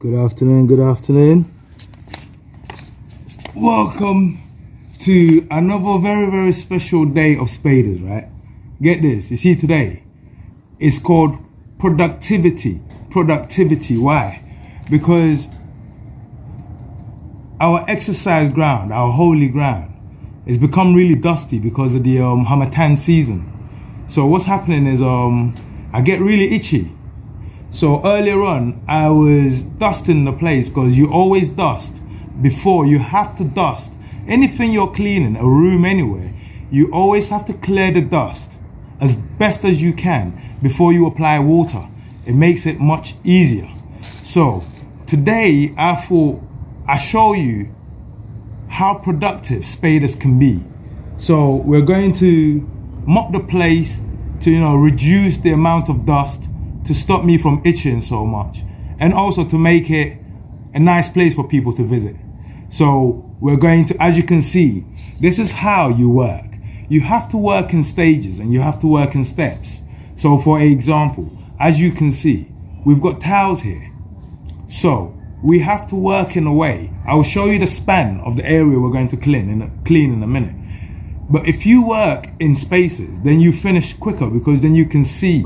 Good afternoon, good afternoon. Welcome to another very, very special day of SPADAS, right? Get this, you see today, it's called productivity. Productivity, why? Because our exercise ground, our holy ground, has become really dusty because of the um, Harmattan season. So what's happening is um, I get really itchy. So earlier on, I was dusting the place because you always dust before you have to dust. Anything you're cleaning, a room anyway, you always have to clear the dust as best as you can before you apply water. It makes it much easier. So today I thought I show you how productive SPADAS can be. So we're going to mop the place to you know reduce the amount of dust to stop me from itching so much and also to make it a nice place for people to visit. So we're going to, as you can see, this is how you work. You have to work in stages and you have to work in steps. So for example, as you can see, we've got towels here. So we have to work in a way. I will show you the span of the area we're going to clean in a, clean in a minute. But if you work in spaces, then you finish quicker because then you can see.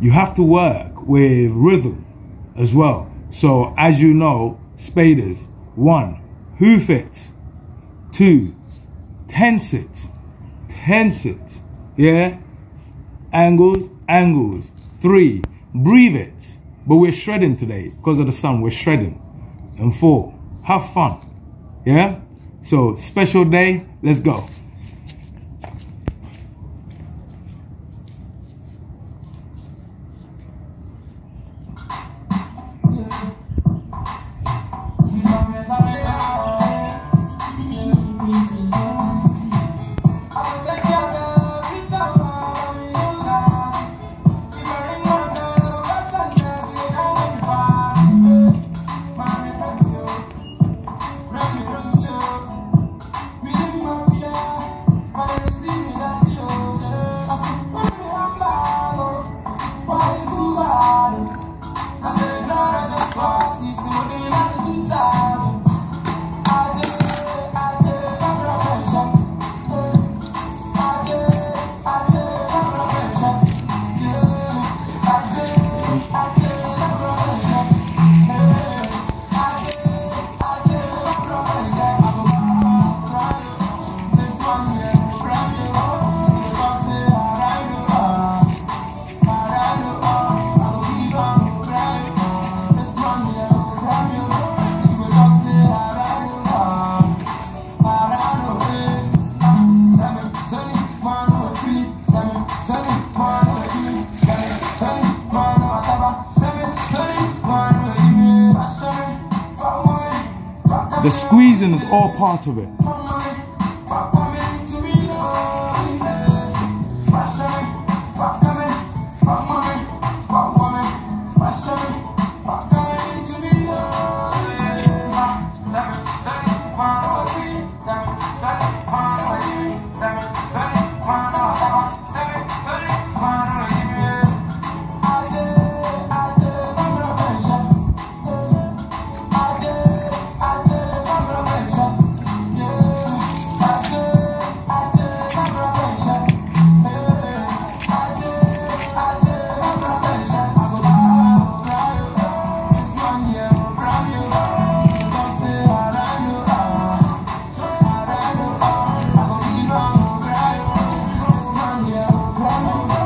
You have to work with rhythm as well. So as you know, SPADAS, one, hoove it, two, tense it, tense it, yeah? Angles, angles. Three, breathe it. But we're shredding today because of the sun. We're shredding. And four, have fun. Yeah? So, special day. Let's go. Part of it. Give me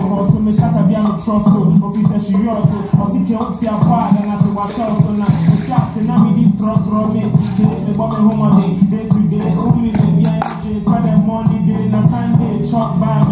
so meshata vya mtrosto ofisa shirioso osike otia pada na se washoso na meshase na midi trotrome tikele bome homode day to day umi me bien je sada monday day na sunday chop by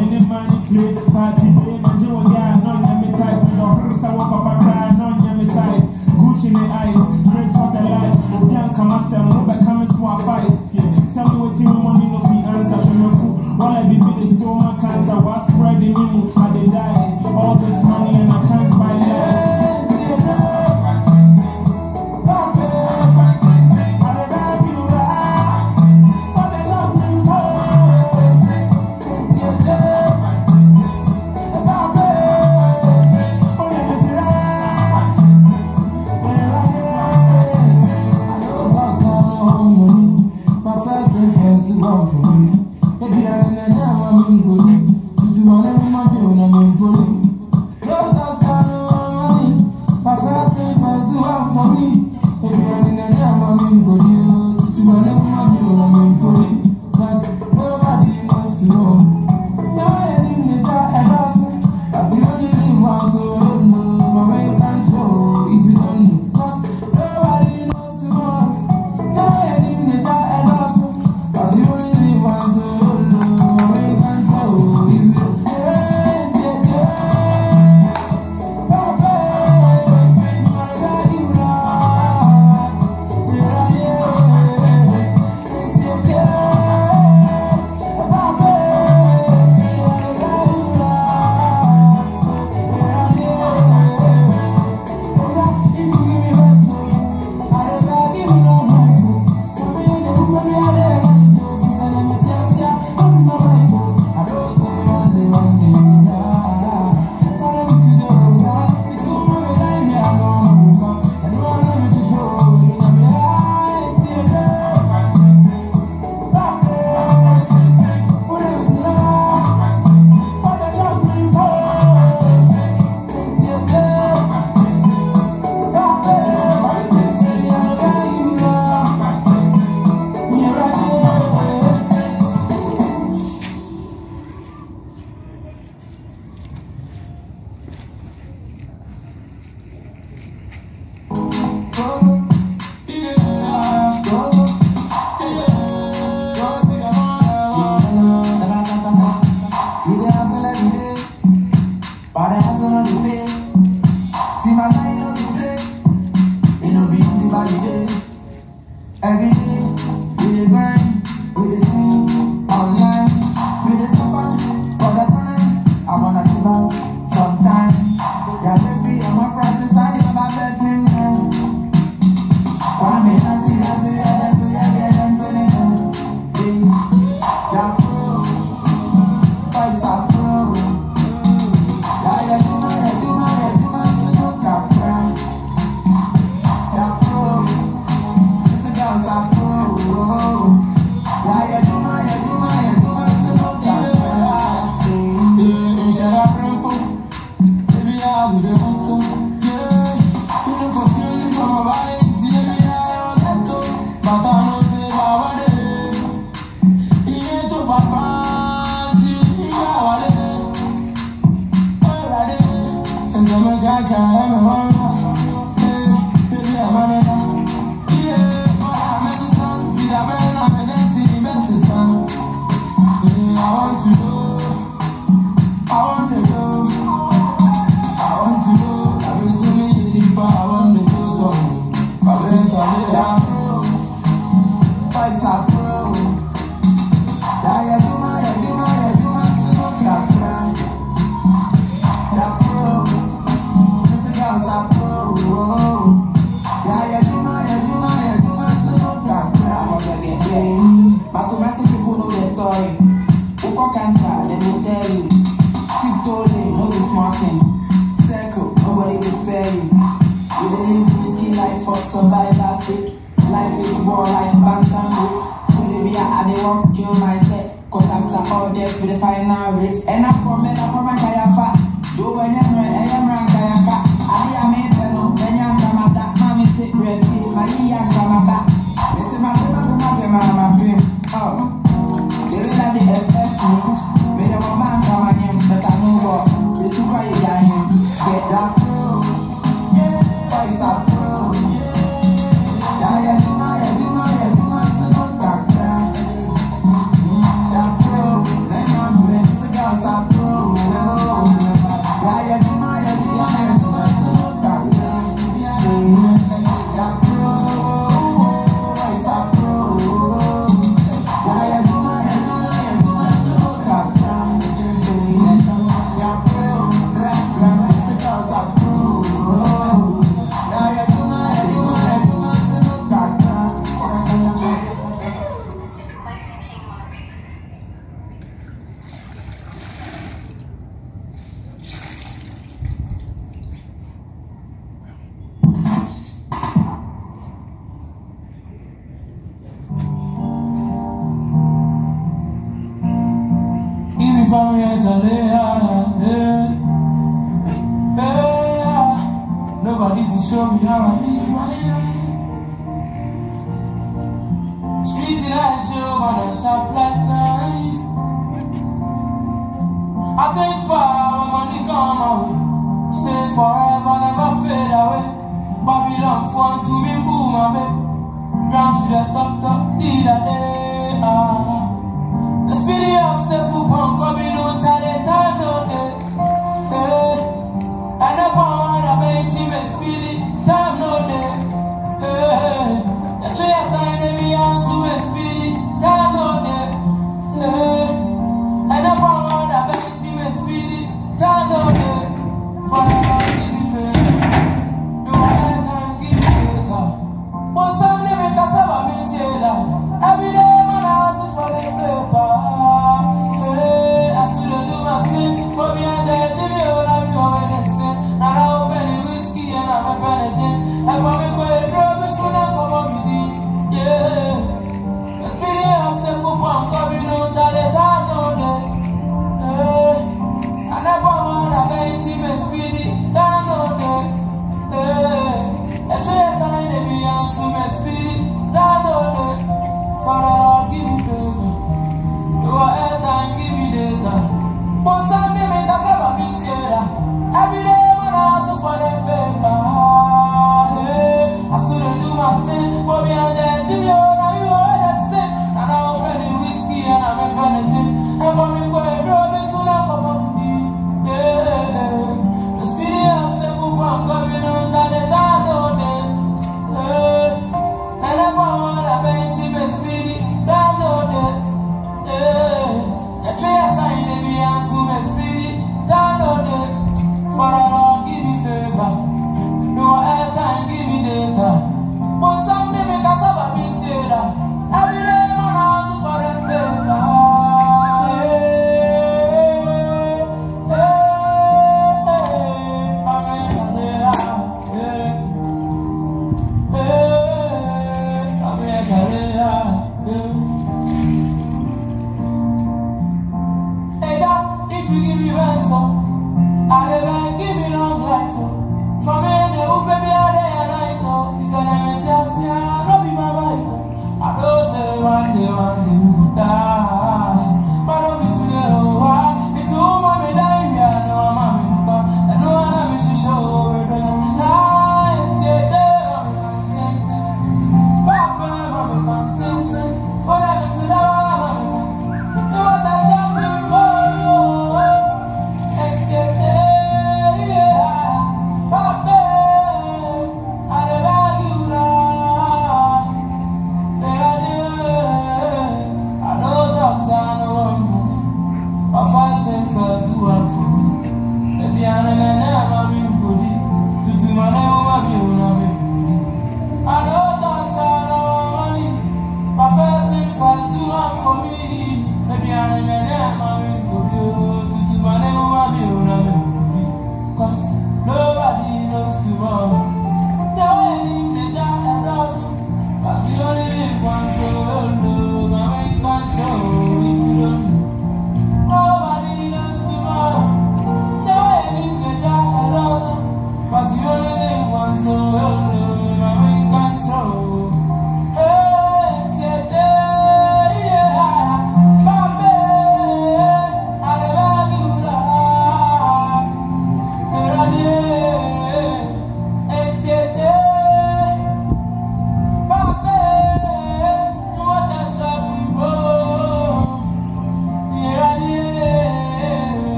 only live once, so no, now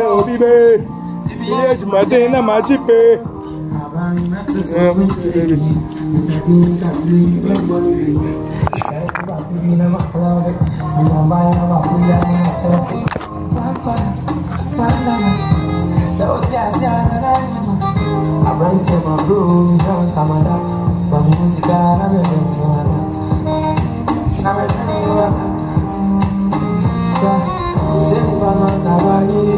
bana kabani, tell me bana kabuni. I get to the sherry, and I didn't get to the sherry. Tell me bana kabani, tell me bana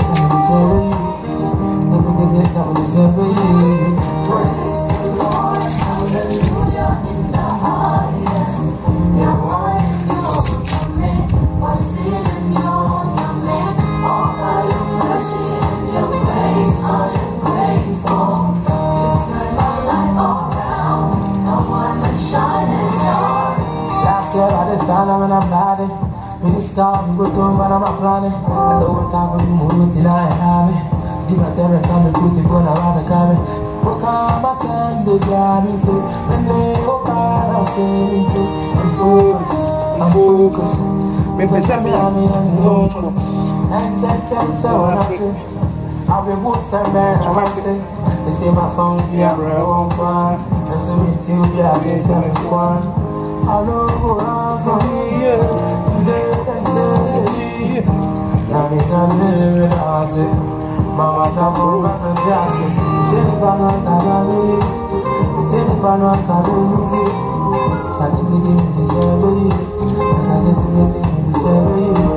to but I'm a planning. As I work out with you, till I have it. Di battere quando tutti con la vada cave Procama sende gramite Nelle opara sente I'm focused, I'm focused Me pensar, me I'm in focus And check, check, check what I feel I've been woods and I'm acting They say my song be a real one And so me too be a seven one I know go on for me and it as it Mama tabu basa jasi Uteni pano tabani Uteni pano tabuzi Kakiti gini nishebi Kakiti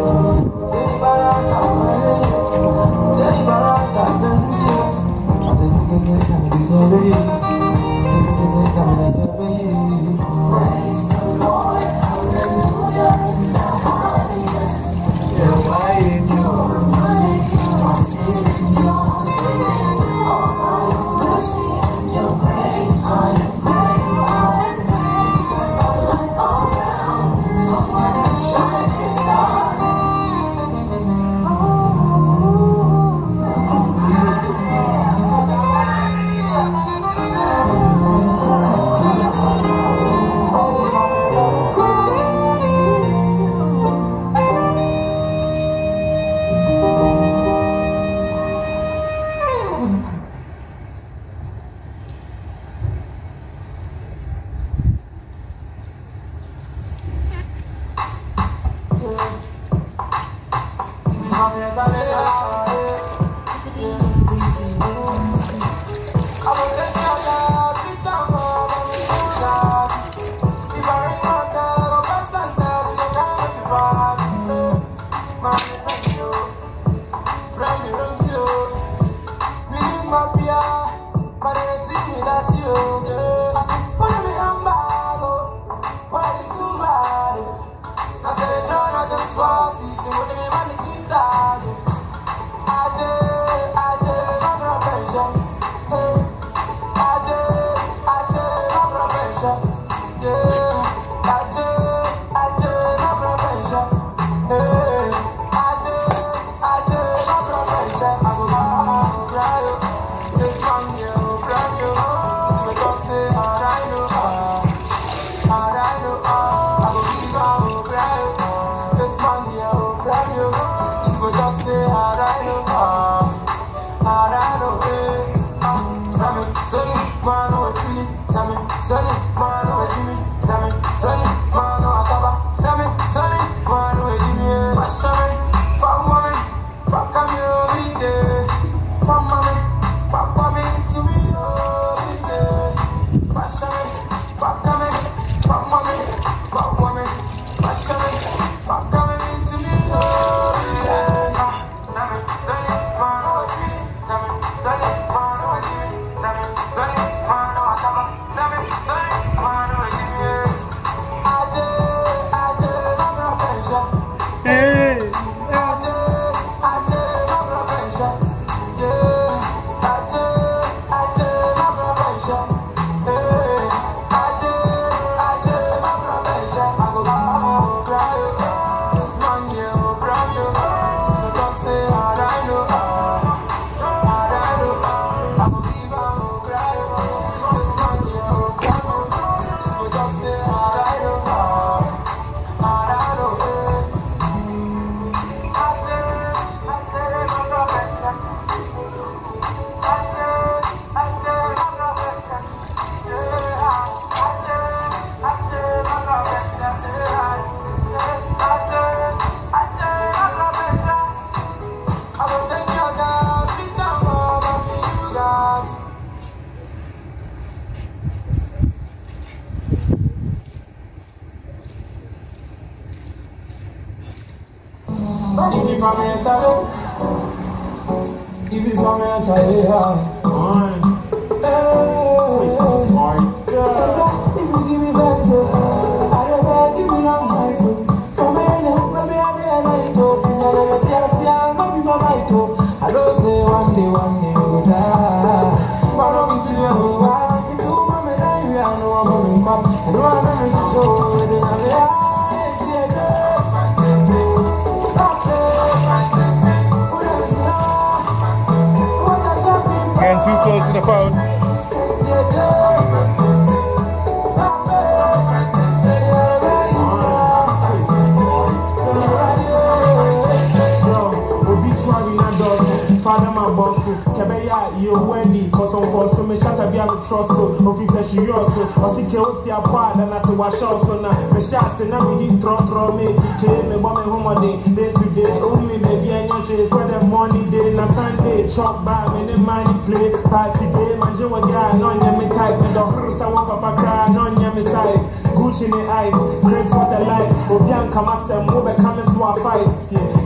fada ma bɔ so kɛbɛyɛ a yɛwu adi kɔsɔmfɔ so mehyɛ bi a metrɔ so ofi sɛ hwewɛ so ɔse ke woti apɔ a da na se wahyɛ wo so na mehyɛ ase na medi trɔtrɔ meti kee mebɔ me homɔden day to day womi baabi anyɛ hwee sɛ the morning day na sunday chop bar me ne money play party day magye wɔ deɛ a na ɔnyɛ me type medɔhoro sɛ wɔ papa koraa na ɔnyɛ me size Gucci in the eyes, great for the life. Obian Kamasem, move a coming to our fight.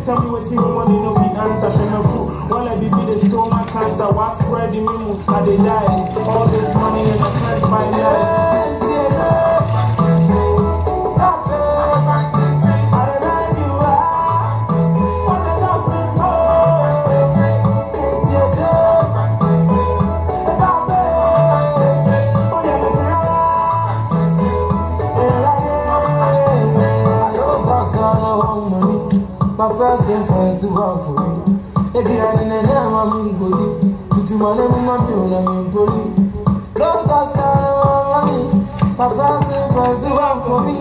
Tell me what you want, you know, fi answer. She no fool. While I be the stomach cancer, was spreading me, and they die. All this money and I can't buy life. My first thing first to work for me. If you had an name, I'm in body. To my name, I'm in I'm in body. Love that sound money. My first thing first to work for me.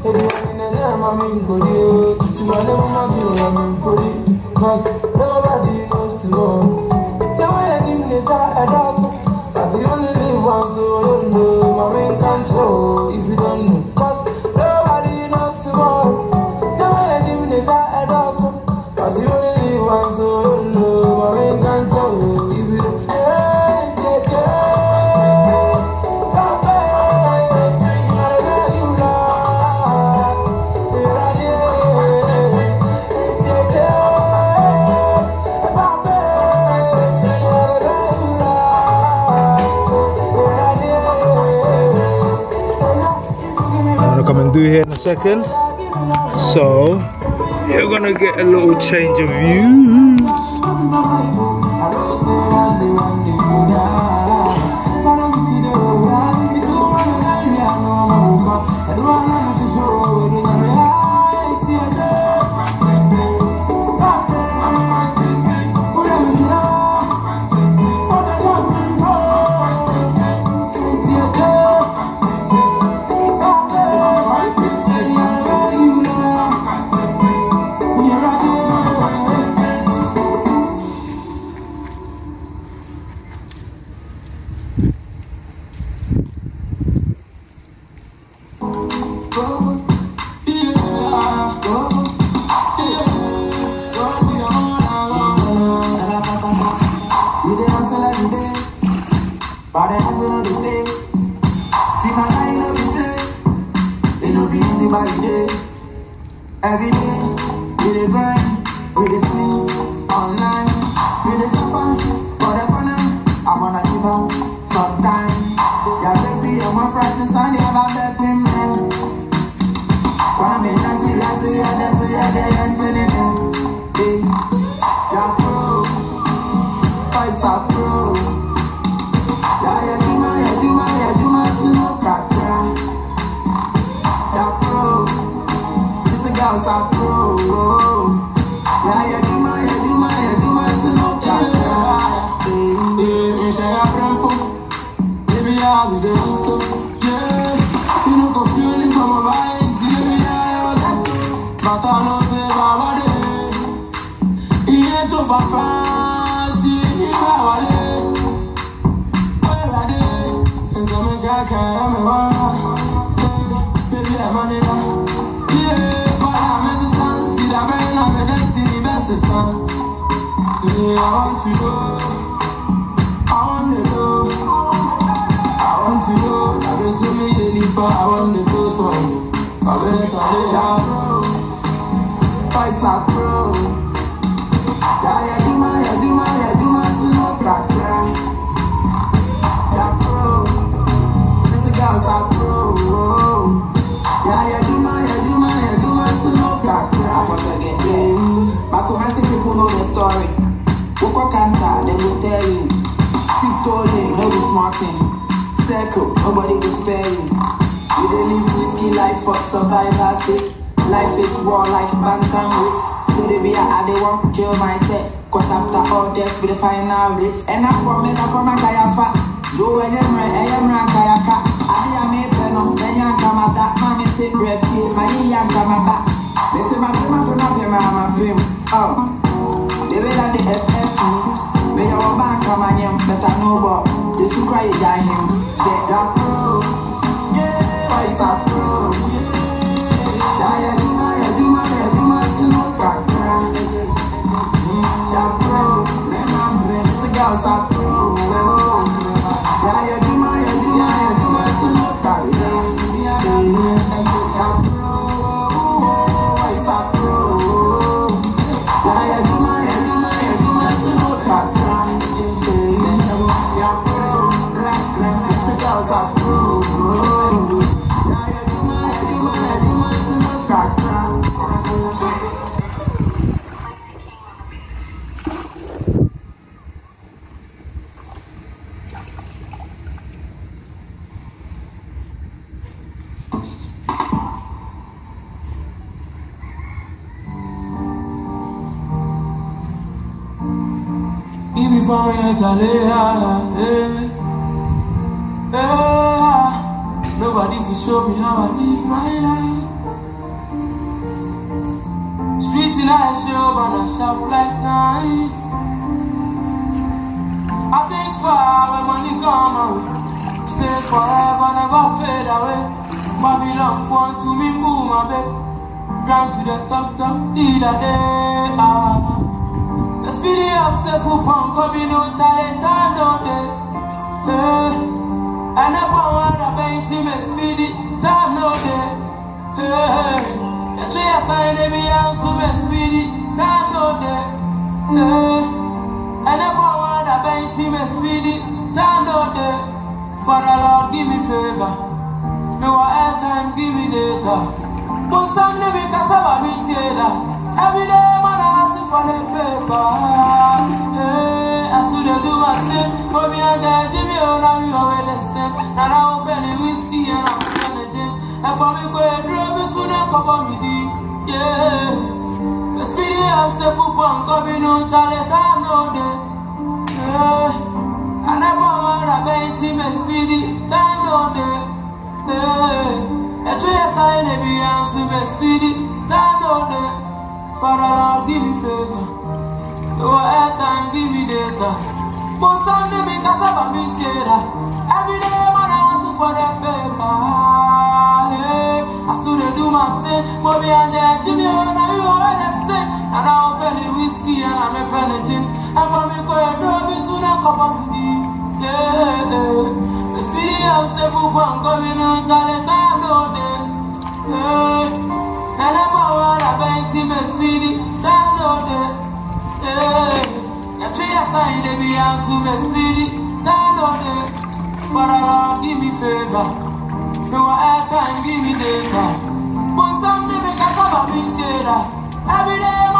If you had an name, I'm in body. Second. So you're gonna get a little change of views. But the hustle no dey pay. See my guy no be play, it no be easy but we dey. Every day, want to know, I want to know. I want to know, I just see me a leap, I want to go somewhere. I better try Circle, nobody will spare you. You dey live risky life for survivor's. Life is war like bantam weight. So they be I they want kill myself. Cause after all death be the final race. And I'm from men, I'm from a kayafa. Joe and Emre, I am ran kayaka. I am a peno, then yan come at that. Mommy sit breath, my yan come at back. They say my pim, my pim, my pim, my pim. Oh. They will have the FF me. May your bank come on him, I know but they should cry it him. Get pro. Yeah, why is Eh, eh, Nobody fit show me how I live my life. Street in I show, but I sharp like knife. I think far when money come my way. Stay forever, never fade away. Babylon phone to me, ooh my babe. Grind to the top, top, either day. Eh. To paint him a speedy, time no day. Hey. The tree I sign, they be answer me speedy, time no day. Hey. And I want to paint him a speedy, time no day. Father Lord, give me favor. No airtime, give me data. But Sunday we can save me theater. Every day man I hustle for the paper. Hey, I still dey do my thing. But me and Jay Jimmy, oh now we always the same. And I open the whiskey and I'm in the gym. And for me go a drop, me soon and cover me deep. Yeah. The speedy I'm safe for punk, coming on Charlie, time no day. Yeah. And I want to paint him a speedy, time no day. Yeah. A tree sign, they be answer me speedy, time no day. Father Lord, give me favor. No airtime, give me data. But Sunday, me cassava, me theater. Every day, man, I hustle for the paper. I still do my thing. Bobby and Jay, Jimmy, oh, now you already. And I open the whiskey and I'm a penny gin. And for me, go do soon and come up with you. Yeah, the city of Sefu Kwan coming on, Charlie, time no day. Yeah. And I'm all about painting my speedy, time no day. Yeah. The tree I sign, they be answer my speedy, time no day. Father Lord, give me favor. No airtime, give me data. But someday make a saba me theater. Every day,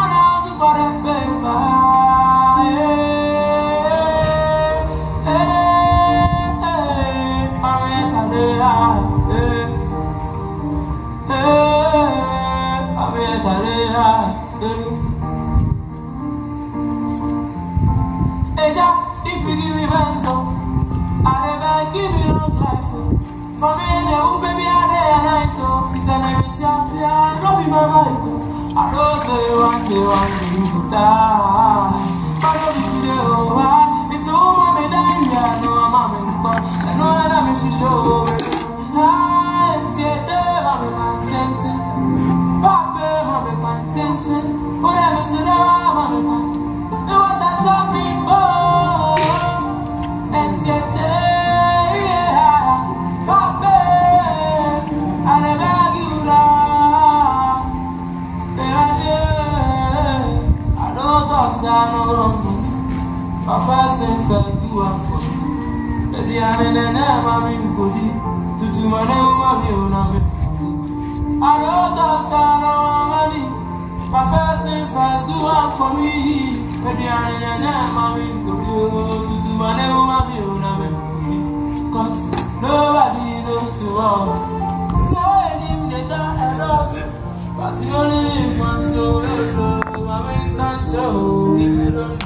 I ain't got to If you don't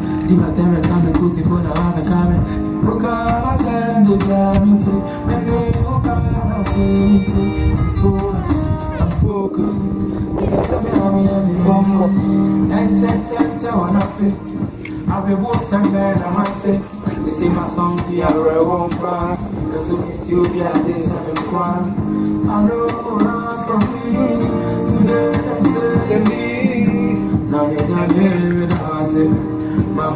Give a damn time to put it on a hard time. Book on a sand, the gravity. When they hook on a city, I'm focused. I'm focused. Yes, I'm here, I'm here, I'm focused. And check, check, check, one of it. I've been once and then I might say, my song, the other one cry. You be at this, I've been crying. I know run from me. Today, I'm saying, Now they're not here with us.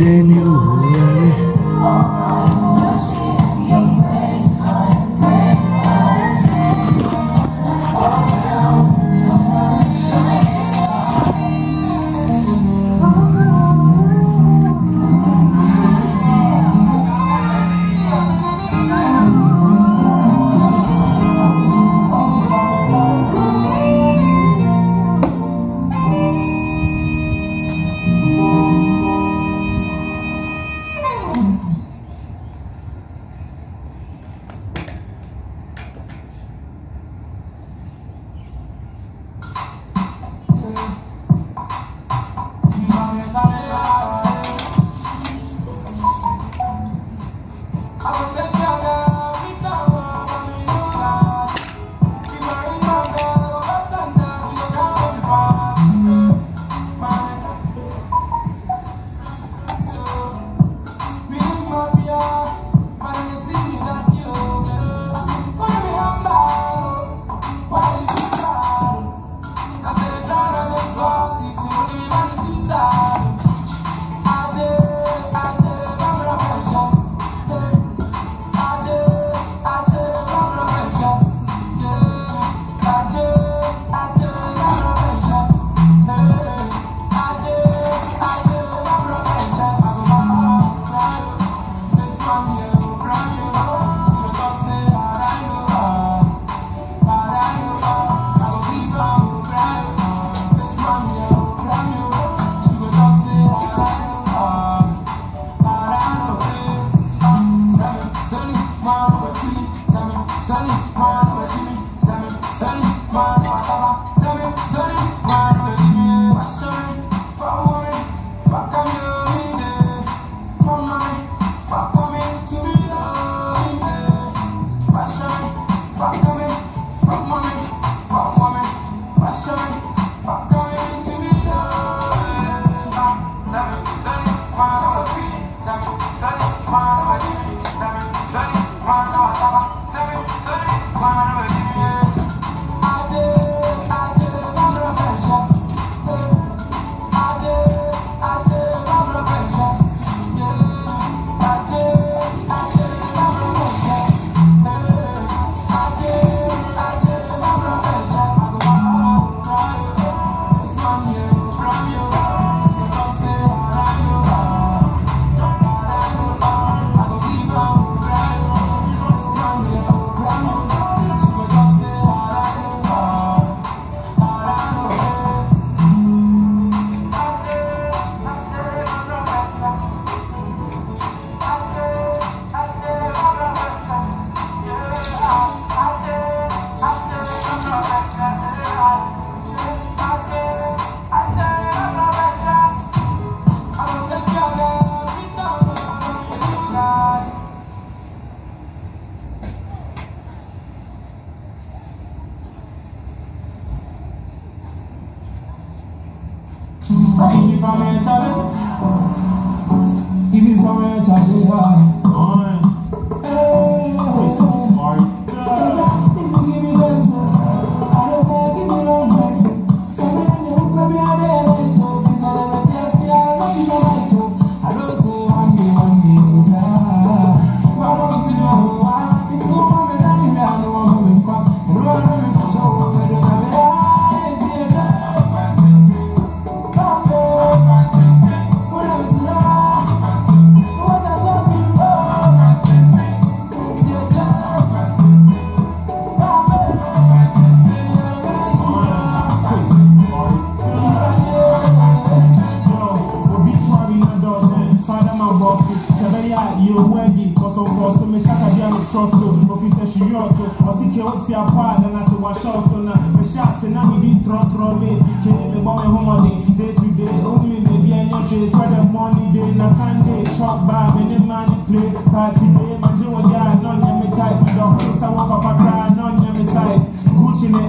Then you will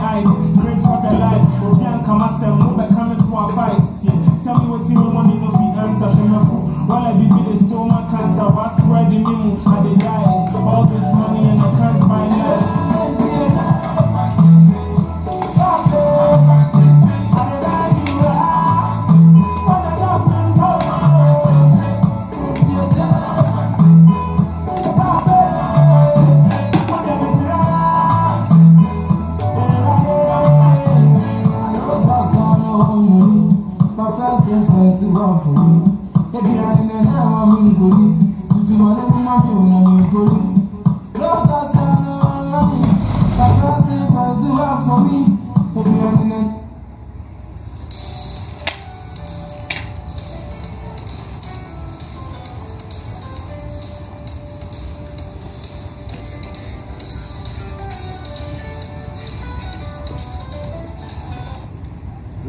eyes great for the life. Obi and come myself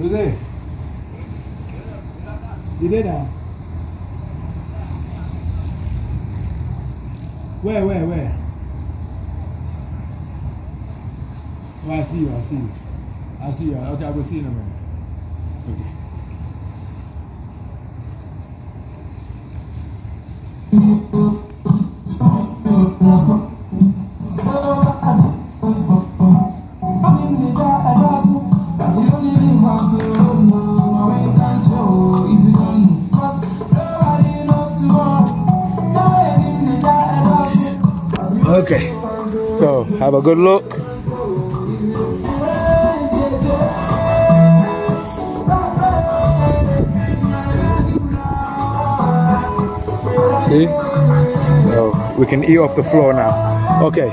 Jose. You did that? Where, where, where? Oh, I see you, I see you. I see you. Okay, I will see you in a minute. Have a good look. See? So we can eat off the floor now. Okay.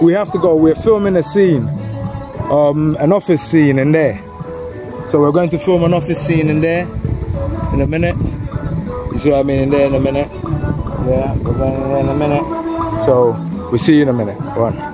We have to go. We're filming a scene. Um an office scene in there. So we're going to film an office scene in there in a minute. You see what I mean in there in a minute? Yeah, we're going in there in a minute. So We'll see you in a minute. One.